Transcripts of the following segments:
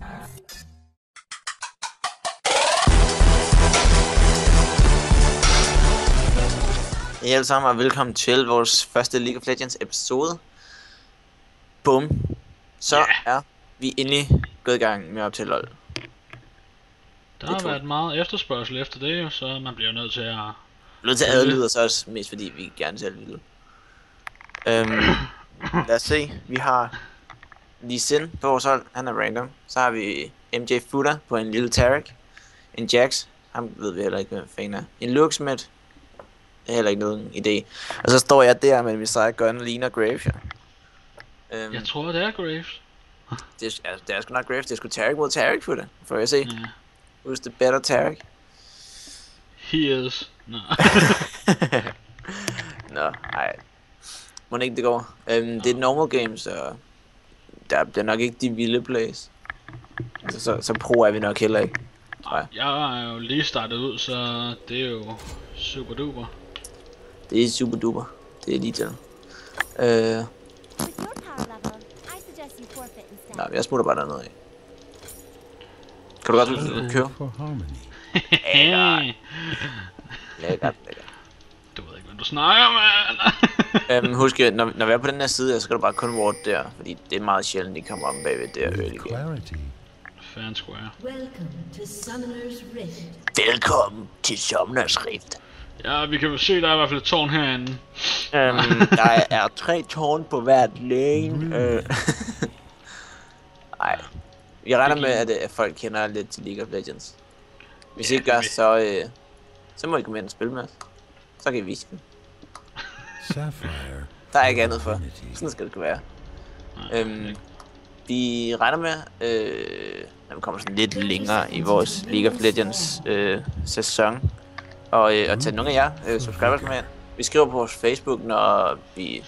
Hej alle sammen og velkommen til vores første League of Legends episode. Bum. Så Ja. er vi endelig gået i gang med op til LoL. Der har været meget efterspørgsel efter det, jo, så man bliver nødt til at... Nødt til at adlyde os også, mest fordi vi gerne selv vil. Øhm, lad os se. Vi har Lee Sin på vores hold. Han er random. Så har vi MJ Futter på en lille Tarek. En Jax. Ham ved vi heller ikke, hvem fan er. En Luxmet. Det er heller ikke nogen idé. Og så står jeg der med min seje gun, ligner Graves, ja. Øhm, Jeg tror, det er Graves. det, er, altså, det er sgu nok Graves. Det er sgu Tarek mod Tarek det. For jeg se. Ja. Who's the better Tarek? He is. Nå. Nå, nej. Må ikke det går. Øhm, det er et normal game, så der bliver nok ikke de vilde plays. Så, så, så pro er vi nok heller ikke. tror jeg. Er jo lige startet ud, så det er jo super duper. Det er super duper. Det er lige til. Øh, nej, jeg smutter bare dernede af. Kan du godt køre? Lækkert, lækkert. Du snakker, mand. Øhm, husk, at når, når vi er på den her side, så skal du bare kun ward der. Fordi det er meget sjældent, de kommer om bagved der early With game. clarity. Fan square. Welcome to Summoner's Rift. Velkommen til Somners Rift. Ja, vi kan jo se, der er i hvert fald et tårn herinde. Øhm, der er tre tårn på hvert lane. Øh. Ej. Jeg regner med, at, øh, at folk kender lidt til League of Legends. Hvis Ja, I ikke gør, så, øh, så må I komme ind og spille med os. Så kan I vise dem. Sapphire. Der er ikke andet for. Sådan skal det være. Nej, Øhm, vi regner med, øh, når vi kommer sådan lidt længere i vores League of Legends øh, sæson, og, øh, og tage nogle af jer øh, subscribers med ind. Vi skriver på vores Facebook, når vi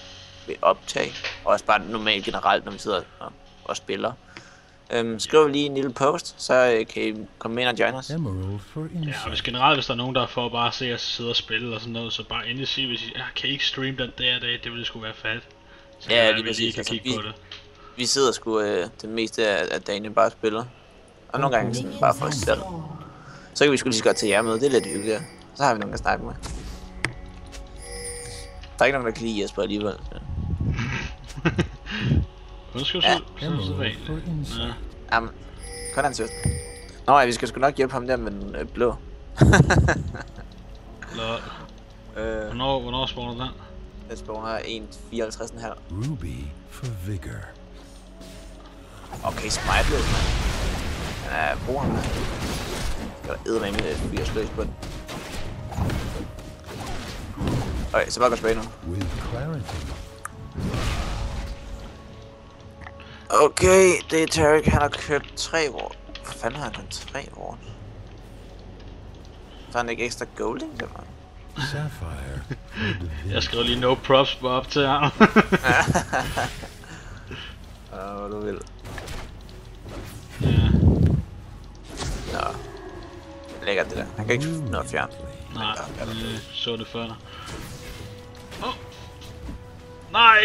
vil optage, og også bare normalt generelt, når vi sidder og, og spiller. Øhm, skriv lige en lille post, så øh, kan I komme ind og join os. Ja, og hvis generelt, hvis der er nogen, der får bare at se os sidde og spille og sådan noget, så bare endelig sige, hvis I ja, kan I ikke streame den der dag, det ville sgu være fedt. Så Ja, lige vi præcis. kan Altså, kigge vi- på det. Vi sidder sgu øh, det meste af, af dagen bare og spiller. Og nogle gange sådan bare for os selv. Så kan vi sgu lige så godt til jer med, det er lidt hyggeligt. Så har vi nogen at snakke med. Der er ikke nogen, der kan lide Jesper alligevel. Så. Hun skal jo Ja. vanligt. insight. Ja. Jamen, kun han søster. Nå ja, vi skal sgu nok hjælpe ham der med den øh, blå. Eller, øh, hvornår, hvornår spawner den? den spawner 1,54,5. Ruby for vigor. Okay, spejtløs, mand. Ja, brug ham, mand. Skal der eddermame med 80 løs på den. Okay, så bare gå tilbage nu. With clarity. Okay, det er Tarek, han har købt tre år. Hvor fanden har han kun tre år? Så har han ikke ekstra golding til mig. Sapphire. Jeg skriver lige no props på op til her. Åh, hvad du vil. ja, Nå. Lækkert det der. Han kan ikke nå at fjerne. nej, Ja, ja, øh, så det før dig. Åh! Nej!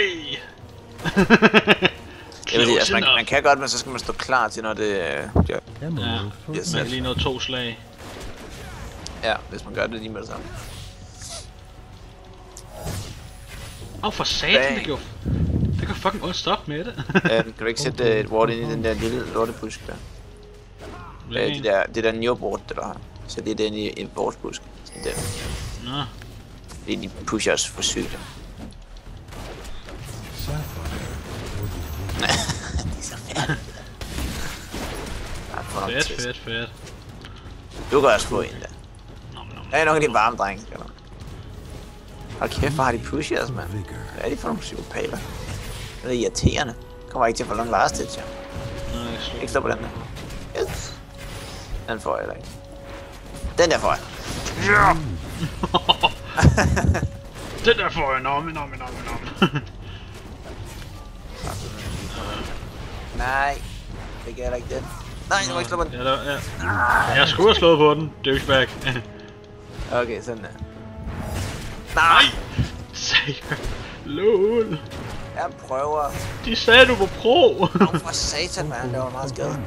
Jeg sige, altså, man, man kan godt, men så skal man stå klar til, når det øh, bliver... Emerald for Yes. Man kan lige nå to slag. Ja, hvis man gør det lige med det samme. Åh, oh, for satan, Bang. det gjorde... Det går fucking ondt stop med det. øhm, kan du ikke sætte øh, et ward ind i den der lille lortebusk der? Øh, det der, det der neoboard, der der har. Så det er den i en wardbusk. Sådan der. Nå, Fordi de pusher os for sygt. De er så færdige. Ja, få nok fedt, fedt, fedt. Du kan også få en der. Der er nogle af de varme drenge, skal du. Hold kæft, hvor har de pushers, mand. Vigor. Hvad er de for nogle psykopater? Det er irriterende. Kommer ikke til at få lang last hit, ja. slår. Ikke stå på den der. Yes. Den får jeg heller ikke. Den der får jeg. Det der får jeg nomme, nomme, nomme, nomme. Nej. Det heller ikke den. Nej, du må ikke slå på den. Ja, der, ja. Jeg skulle have slået på den, douchebag. Okay, sådan der. Nej! Seriøst. LOL. Jeg prøver. De sagde, du var pro. Åh, for satan, man. Det var meget skade.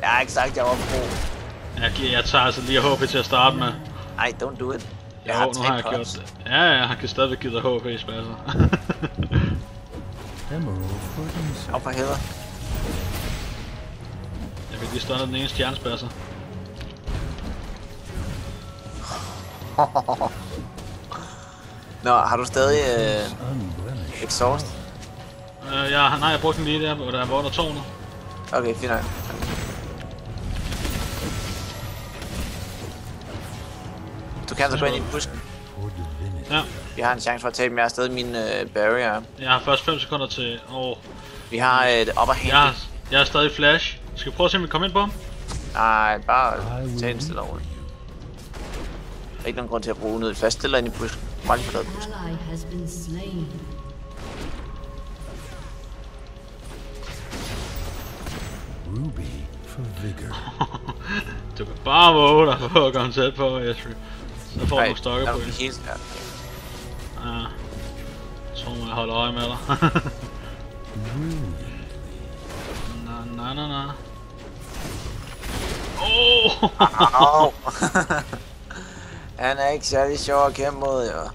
Jeg har ikke sagt, at jeg var pro. Jeg, jeg tager altså lige HP til at starte med. Ej, don't do it. Jeg Jo, har nu har jeg gjort det. Ja, ja, han kan stadigvæk give dig HP spasser. Emerald for helvede. Lige stundet den ene stjernespasser. Nå, har du stadig øh, exhaust? Øh, jeg, nej, jeg brugte den lige der, hvor der var under tårnet. Okay, fint nok. Du kan så gå ind i busken. Ja, Vi har en chance for at tabe, men jeg har stadig min øh, barrier. jeg har først 5 sekunder til... Åh, Vi har et upper hand. jeg, har, jeg har stadig flash. Skal vi prøve at se, om vi kommer ind på ham? Nej, bare tag en stille over. Der er ikke nogen grund til at bruge noget fast stiller ind i busken. Bare lige forlade busken. Ruby for vigor. Du kan bare våge dig på at komme tæt på, Esri. Så får du nogle stokker der på det. du helt ja. Ja. Jeg tror, jeg holder øje med dig. Na, na, na. Oh! Au. Han er ikke særlig sjov at kæmpe mod, jo.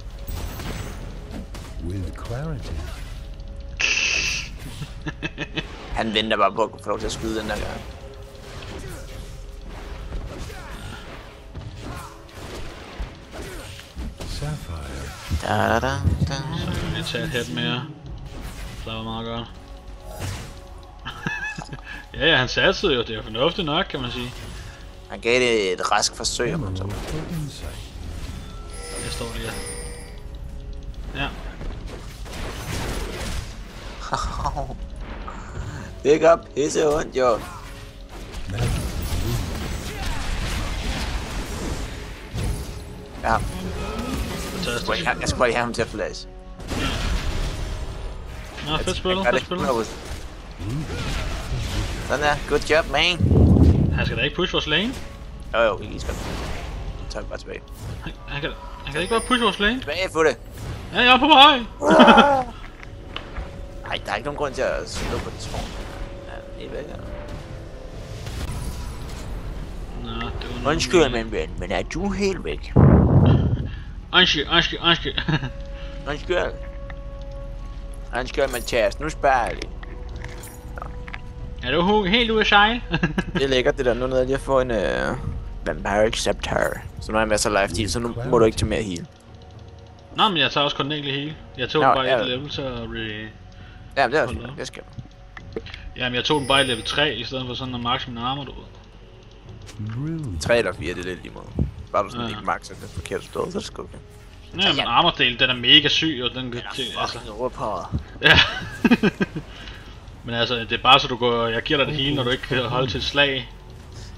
With clarity. Han venter bare på at få lov til at skyde den der gang. Sapphire. Da, da, da, da. Så kan vi tage et head mere. Det var meget godt. Ja, ja, han satsede jo. Det er fornuftigt nok, kan man sige. Han gav det et rask forsøg, så... Emerald for insight. Jeg står lige her. Ja. Det gør pisse ondt, jo. Ja, jeg skulle, ikke, jeg skulle lige have ham til at flash. Nå, fedt spillet, fedt spillet. 100%. Sådan der. Good job, man. Han skal da ikke push vores lane. Jo, jo, I skal. Så tager vi bare tilbage. Han, han, kan, han kan ikke bare push vores lane. Tilbage, få det. Ja, jeg er på vej. Nej, der er ikke nogen grund til at slå på den tårn. Ja, helt væk, ja. Nå, det var Undskyld, min ven, men er du helt væk? Undskyld, undskyld, undskyld. Undskyld. Undskyld, Mathias. Nu sparer jeg lige. Er du helt ude at sejle? Det er lækkert, det der. Nu er jeg lige at få en uh, Vampire Scepter. Så nu er jeg masser af life deal, så nu må du ikke tage mere heal. Nå, men jeg tager også kun en enkelt hele. Jeg tog Nå, bare ja. et level at re... Ja, det er også. Det skal du. Jamen, jeg tog den bare i level 3, i stedet for sådan at max min armor, du ved. Brilliant. 3 eller 4, det er lidt lige meget. Bare du sådan Ja. ikke maxer det forkerte sted, så er det sgu okay. Ja, men armordel, den er mega syg, og den kan... til- Altså, Fucking overpowered. ja. men altså, det er bare så du går... Jeg giver dig det hele, når du ikke kan holde til et slag.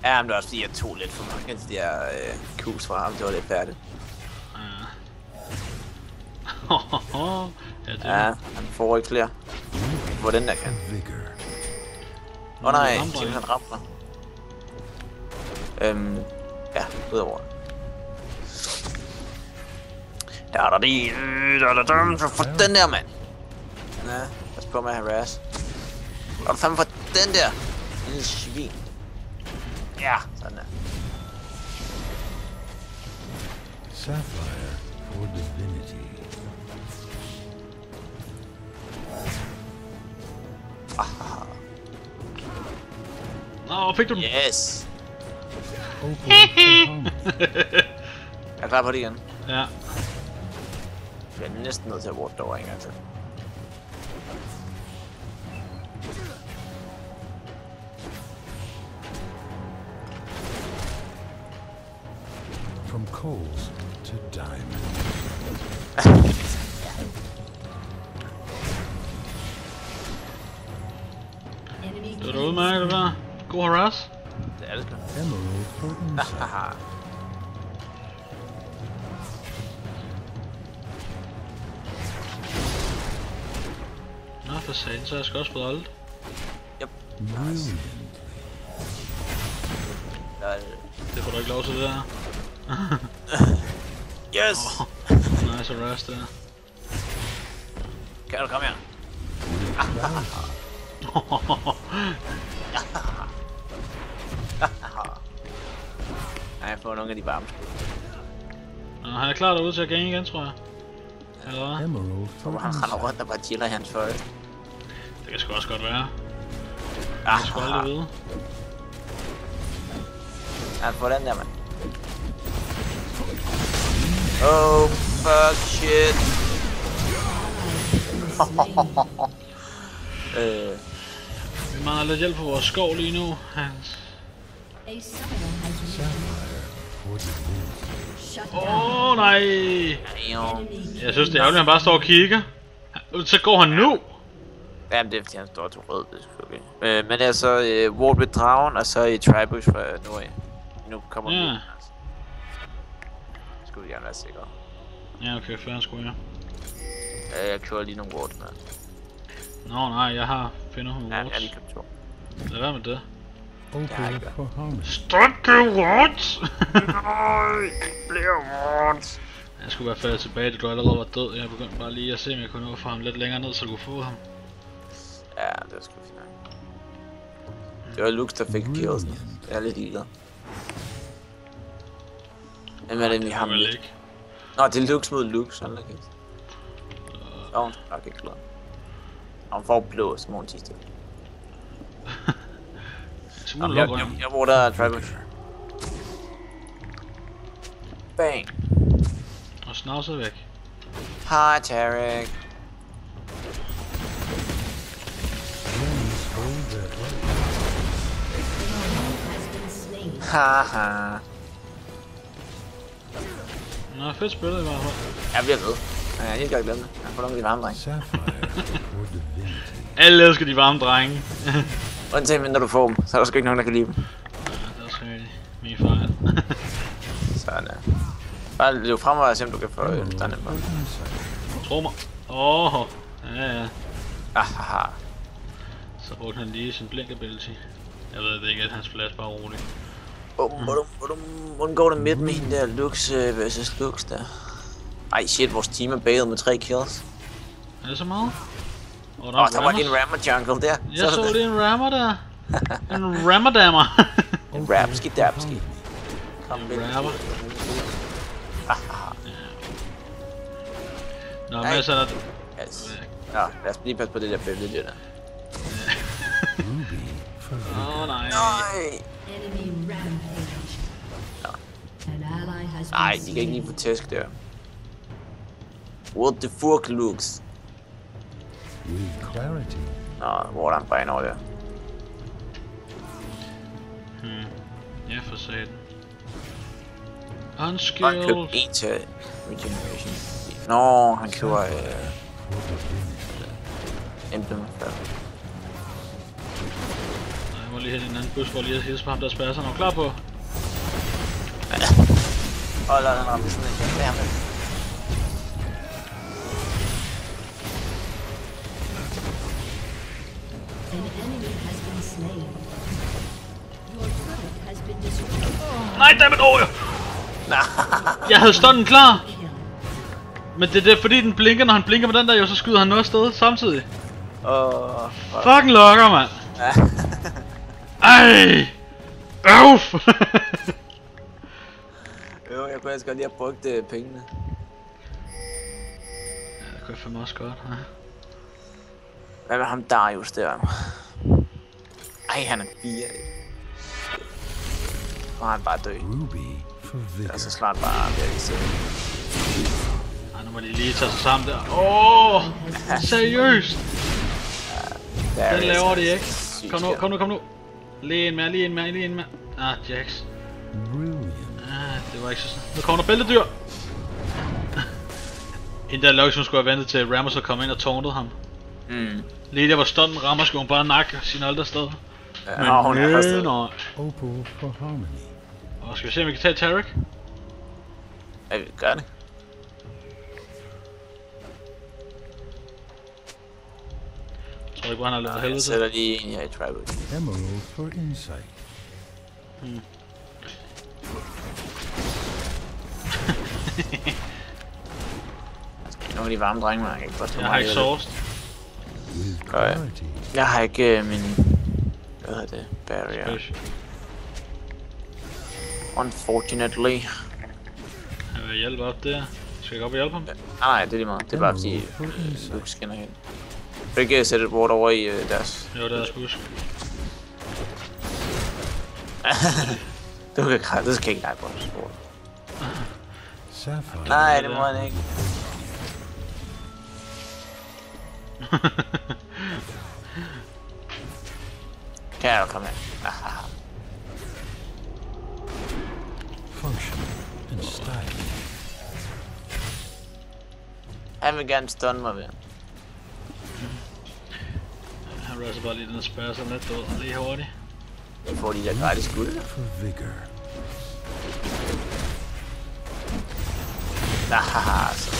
Ja, men det er også fordi, jeg tog lidt for mange af de der øh, kus fra ham. Det var lidt færdigt. ja, det Ja, han får ikke flere. Hvor den der kan. Åh oh, nej, Tim han ramte mig. Øhm, ja, udover. Da da di, da da dum, så for den der, mand. Ja, pas på med at harass. Og fandme for den der. Lille svin. Ja, sådan der. Sapphire for divinity. Nå, fik du den? Yes. Jeg er klar på det igen. Ja. Jeg er næsten nødt til at warp derover en gang til. Coals to diamond. Enemy Det var da udmærket, det der. God harass. Det er det sgu. Emerald for insight. Haha. Nå, for satan, så jeg sgu også fået alt. Brilliant. Lol. Det får du ikke lov til, det der. Yes! Nice harass, der. Kan du komme her? jeg får nogle af de varme skud. Nå, han er klar derude til at gange igen, tror jeg. Eller hvad? Emerald Hvor for han render rundt og bare chiller i hans føje. Det kan sgu også godt være. Ah, Jeg skal aldrig vide. Han får den der, mand. Oh, fuck shit. øh, Vi mangler lidt hjælp på vores skov lige nu, Hans. Åh, oh, nej! Jeg synes, det er ærgerligt, at han bare står og kigger. Så går han nu! Jamen, det er fordi, han står til rød, det er selvfølgelig. Øh, men altså, øh, Ward ved dragen, og så i Tribush fra nu af. Nu kommer Ja. Skulle vi gerne være sikre. Ja, okay, fair sgu, ja. Ja, jeg kører lige nogle wards med. Nå, nej, jeg har finder hun Ja, jeg har wards. lige købt to. Lad være med det. Ikke. for harmony. Stop det wards! Nej, flere wards. jeg skulle være faldet tilbage, da du allerede var død. Jeg begyndte bare lige at se, om jeg kunne nå få ham lidt længere ned, så du kunne få ham. Ja, det var sgu fint nok. Det var Lux, der fik kills. Jeg er lidt ligeglad. Hvem er det, vi har med? ikke. Nå, det er Lux mod Lux, sådan der kæft. Så er hun nok ikke glad. Og hun får blå, så må hun må du jeg, jeg, jeg bruger der Tribush. Bang. Og snavset væk. Hi, Tarek. Haha. Nå, fedt spillet i hvert fald. Jeg bliver ved. Ja, Jeg er helt godt glemt det. Jeg får af de varme drenge. Alle elsker de varme drenge. Undtagen mindre du får dem, så er der sgu ikke nogen, der kan lide dem. Ja, det er også rigtigt. Min fejl. Sådan der. Bare løb frem og se, om du kan få øh, her. insight. Tro mig. Åh, oh, ja ja. Ahaha. Så brugte han lige sin blink ability. Jeg ved det ikke, at hans flash bare er rolig. Bum, bum, bum. Hvordan går det midt med hende der Lux øh, versus Lux der? Ej shit, vores team er bagud med tre kills. Er det så meget? Åh, oh, der var en Rammer Jungle der. Jeg så det en rammer der. En rammerdammer. En rapski dapski. Kom med. Rapper. Ahaha. Nå, Nej. men så er der... Yes. Nå, lad os lige passe på det der billede der. Åh, oh, nej. Nej. Nej, de kan ikke lige få tæsk der. What the fuck, Lux? with clarity. Nå, hvor er der en bræn over der? Hmm. Ja, for satan. Unskilled. han Unskilled. købte en til regeneration. Nå, han køber øh, emblem før. Jeg må lige hente en anden bus for lige at hilse på ham, der spasser. Er du klar på? Åh, lad den ramme sådan en. Det er med. An enemy has been slain. Your turret has been destroyed. Nej, dammit, åh, oh, Jeg havde stunden klar. Men det, det er fordi, den blinker, når han blinker med den der, jo, så skyder han noget afsted samtidig. Åh, fuck. Fucking lokker, mand. Ja. Ej! Øf! Jo, jeg kunne ellers godt lige have brugt øh, pengene. ja, det kunne jeg fandme også godt. Ja. Hvad med ham Darius der? Ej, han er fire. Nu har han bare dø. Ruby for vigor. Og så han bare væk. Så. Ej, nu må de lige tage sig sammen der. Åh! Oh, seriøst? Der Den laver de ikke. Kom nu, kom nu, kom nu. Lige en mere, lige en mere, lige en mere. Ah, Jax. Brilliant. Ah, det var ikke så sådan. Nu kommer der bæltedyr. Hende der Lux, hun skulle have ventet til Ramos at komme ind og tårnede ham. Mm. Lige der hvor stunden rammer, skulle hun bare nakke sin alder sted. Ja, Nå, hun er nej. Opal for harmony. Og skal vi se, om vi kan tage Tarek? Ja, vi gør det. Jeg tror ikke, han har lavet Jeg helvede til. sætter lige en her i tribal. Emerald for insight. Nogle af de varme drenge, man kan ikke forstå Jeg har ikke sourced. Clarity. Jeg har ikke øh, min... Hvad hedder det? Barrier. Fish. Unfortunately. Han vil hjælpe op der. Skal jeg gå op og hjælpe ham? Nej, nej, det er lige meget. Det er bare fordi, insight. du skinner hen. Du ikke sætte et ward over i øh, deres... Jo, er deres busk. Du kan kræve, det skal ikke lege på ward. Nej, det må han ikke. kan jeg jo komme her? Function and style. Han vil gerne stunne mig ved. Vil altså bare lige den spærre sig lidt ud. Lige hurtigt. Jeg får de der gratis guld. For vigor. Haha, så.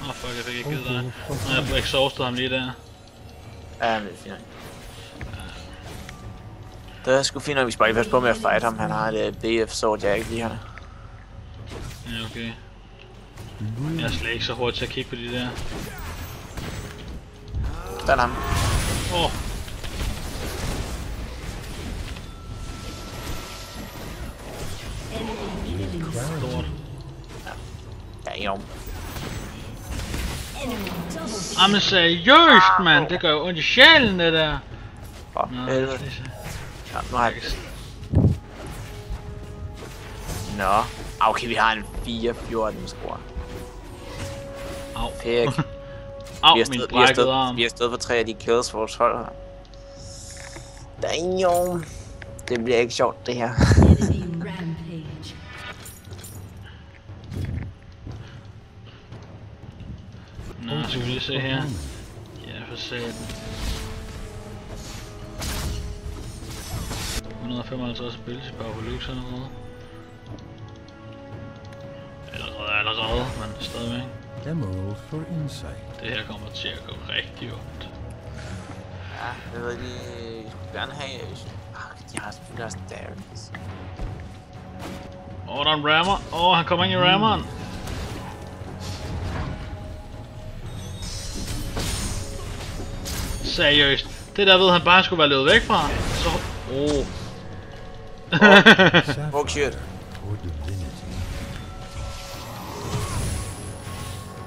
Åh, oh, fuck, jeg fik ikke givet dig. Nå, jeg får exhaustet ham lige der. Ja, men det er fint. Det er sgu fint, at vi skal bare lige passe på med at fight ham. Han har et uh, BF sword, jeg ikke lige har. Ja, okay. Jeg er slet ikke så hurtig til at kigge på de der. Stun ham. Åh, oh, stort. Ja, ingen om. Jamen seriøst, mand. Det gør jo ondt i sjælen, det der. For Nå, helvede. det er Ja, nu har jeg Nå. Ah, Okay, vi har en 4-14 score. Au. Pæk. Au, Vi har min har brækkede arm. vi har stået for tre af de kills vores hold her. Damn. Det bliver ikke sjovt, det her. Nå, skal vi lige se her. Ja, for satan. 155 ability power på Lux allerede. Allerede, allerede, men stadigvæk. Emerald for insight. Det her kommer til at gå rigtig ondt. Ja, jeg ved lige, vi skulle gerne have... Ah, de har selvfølgelig også Darius. Åh, oh, der er en rammer. Åh, oh, han kommer ind i rammeren. Seriøst. Det der ved han bare, skulle være løbet væk fra. Så... Oh. Fuck shit.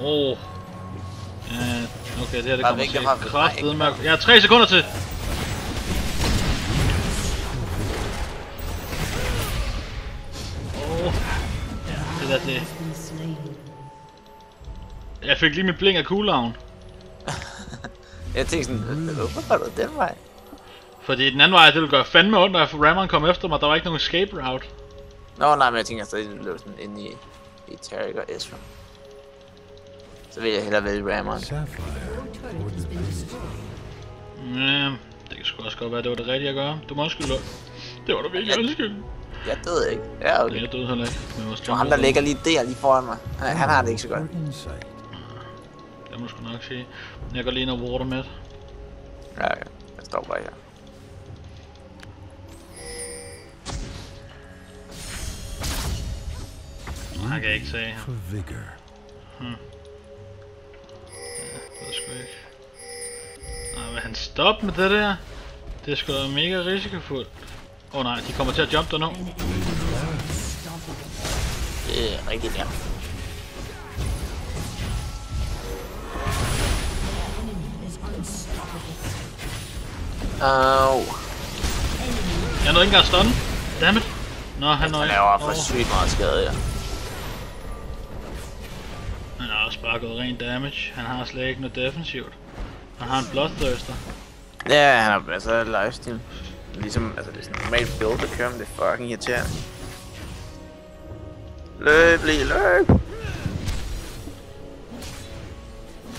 Divinity. oh. Ja, okay, det her det kommer til kraftedeme med... Jeg har 3 sekunder til. Oh. Det der, det... Jeg fik lige mit blink af cooldown. Jeg tænkte sådan, hvorfor var du den vej? Fordi den anden vej, det ville gøre fandme ondt, at Rammeren kom efter mig. Der var ikke nogen escape route. Nå, nej, men jeg tænker stadig, at du løb sådan ind i, i Tarek og Ezra. Så vil jeg hellere vælge Rammeren. Destroyed. Ja, det kan sgu også godt være, det var det rigtige at gøre. Du må undskylde. Det var da virkelig Ja. undskyld. Jeg døde ikke. Ja, okay. Jeg døde heller ikke. Men jeg var ham, der ligger lige der, lige foran mig. Han, han har det ikke så godt. Det må du sgu nok sige. Jeg går lige ind og water med. Ja, ja. Jeg står bare her. Han kan ikke se ham. Han stoppe med det der? Det er sgu da mega risikofuldt. Åh oh, nej, de kommer til at jump der nu. Det er rigtigt, ja. Au. Jeg nåede ikke engang stun. Dammit. Nå, han Han nåede laver for Åh, sygt meget skade, ja. Han har også bare gået ren damage. Han har slet ikke noget defensivt. Han har en bloodthirster. Ja, han har masser af lifesteal. Ligesom, altså det er sådan en normal build, der kører, men det er fucking irriterende. Løb lige, løb!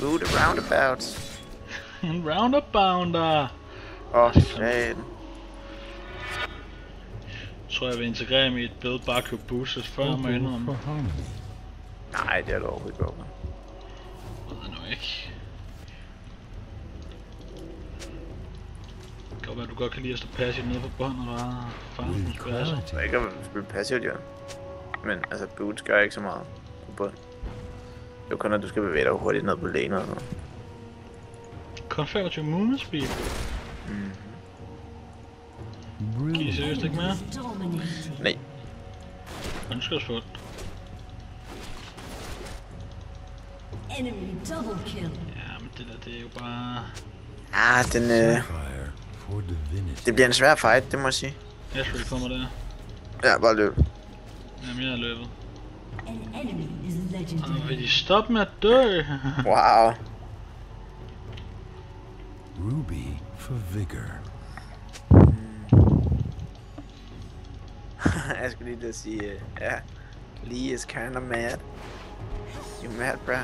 Do the roundabouts. En roundabounder. Åh, oh, satan. tror jeg vil integrere mig i et build bare købe boostet før jeg for harmony. Nej, det er du overhovedet ikke over. Jeg ved det nu ikke. Det kan godt være, du godt kan lide at stå passivt nede på bånd, og With som spærser. clarity. Det er ikke at spille passivt, jo. Men altså, boots gør ikke så meget på bund. Det er jo kun, at du skal bevæge dig hurtigt ned på lægen og sådan noget. Kun 25 movement speed. Kan I seriøst ikke mere? Nej. Ønskelsfuldt. Enemy double kill. Ja, men det der, det er jo bare... Ah, den, øh. Det bliver en svær fight, det må jeg sige. Ashray kommer der. Ja, bare løb. Jamen, jeg er løbet. An enemy is Og legendary. vil de stoppe med at dø? Wow. Ruby for vigor. jeg skulle lige til at sige, øh, ja. Lee is kinda mad. You mad, bro? Er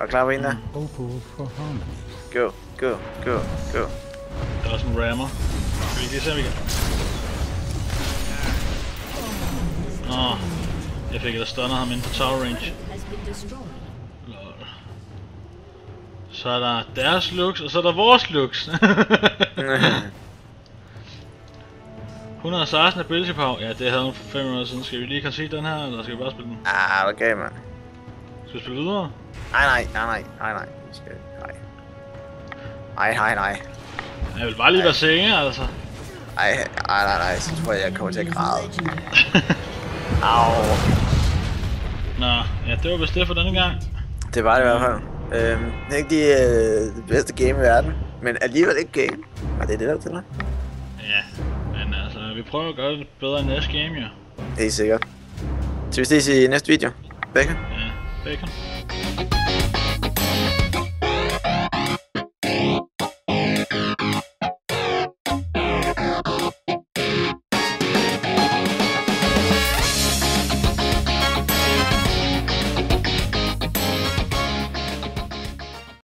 du klar på en der? Go, go, go, go. Der er også en rammer. Skal vi lige se, om vi kan... Åh, jeg fik et stunner ham inde på tower range. Lol. Så er der deres lux, og så er der vores lux. 116 ability power. Ja, det havde hun for 5 minutter siden. Skal vi lige concede den her, eller skal vi bare spille den? ah, okay, mand. Skal vi spille videre? Nej, nej, nej, nej, nej, nej. Vi skal, nej. Nej, nej, nej. Jeg vil bare lige være sikker, altså. Ej, nej, nej, nej, så tror jeg, jeg kommer til at græde. Au. Nå, ja, det var vist det for denne gang. Det var det i hvert fald. Øhm, det er ikke de, øh, det bedste game i verden, men alligevel ikke game. Og det er det, der til Ja, men altså, vi prøver at gøre det bedre end næste game, jo. Helt sikkert. Så vi ses i næste video. Bacon. Ja, bacon.